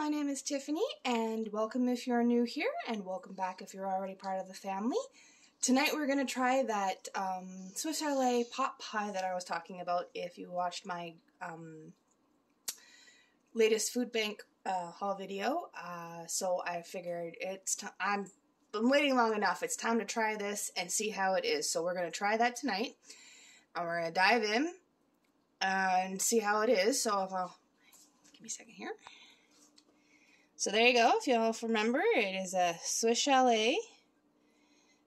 my name is Tiffany, and welcome if you're new here, and welcome back if you're already part of the family. Tonight we're going to try that um, Swiss Chalet pot pie that I was talking about if you watched my um, latest food bank uh, haul video. Uh, so I figured it's. I'm been waiting long enough. It's time to try this and see how it is. So we're going to try that tonight. And we're going to dive in and see how it is. So I'll give me a second here. So there you go. If y'all remember, it is a Swiss Chalet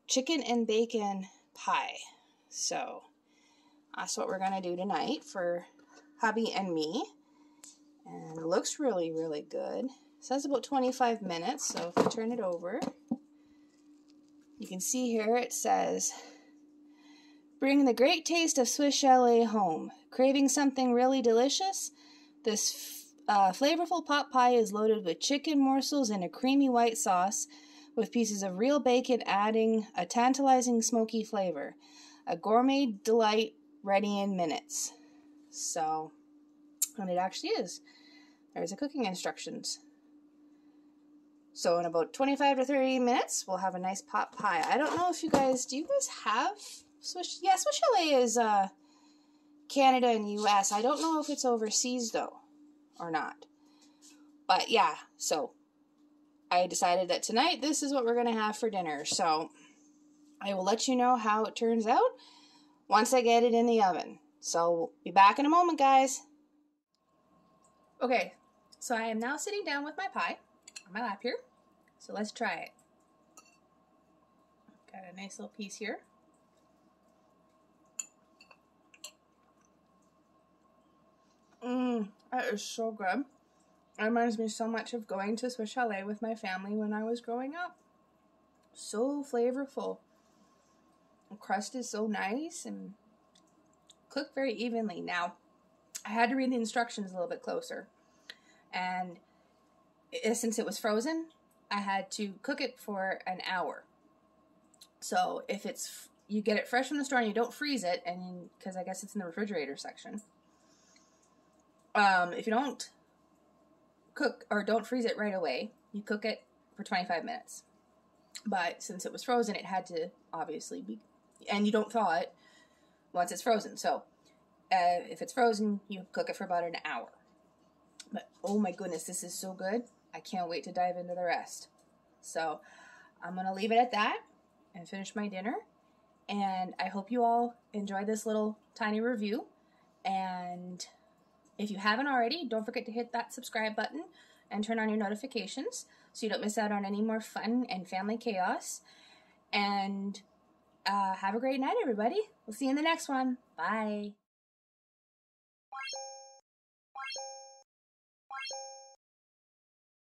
chicken and bacon pie. So that's what we're going to do tonight for hubby and me. And it looks really, really good. It says about 25 minutes, so if I turn it over, you can see here it says, Bring the great taste of Swiss Chalet home. Craving something really delicious? This uh, flavorful pot pie is loaded with chicken morsels and a creamy white sauce, with pieces of real bacon adding a tantalizing smoky flavor. A gourmet delight ready in minutes. So, and it actually is. There's the cooking instructions. So in about 25 to 30 minutes, we'll have a nice pot pie. I don't know if you guys, do you guys have Swiss? Yeah, Swiss Chalet is uh, Canada and U.S. I don't know if it's overseas though or not. But yeah, so I decided that tonight this is what we're going to have for dinner. So I will let you know how it turns out once I get it in the oven. So we'll be back in a moment, guys. Okay, so I am now sitting down with my pie on my lap here. So let's try it. Got a nice little piece here. That is so good. It reminds me so much of going to Swiss Chalet with my family when I was growing up. So flavorful. The crust is so nice and cooked very evenly. Now, I had to read the instructions a little bit closer. And since it was frozen, I had to cook it for an hour. So if it's you get it fresh from the store and you don't freeze it, and because I guess it's in the refrigerator section, um, if you don't cook or don't freeze it right away, you cook it for 25 minutes. But since it was frozen, it had to obviously be, and you don't thaw it once it's frozen. So uh, if it's frozen, you cook it for about an hour. But oh my goodness, this is so good. I can't wait to dive into the rest. So I'm going to leave it at that and finish my dinner. And I hope you all enjoyed this little tiny review. And if you haven't already, don't forget to hit that subscribe button and turn on your notifications so you don't miss out on any more fun and family chaos. And uh, have a great night, everybody. We'll see you in the next one. Bye.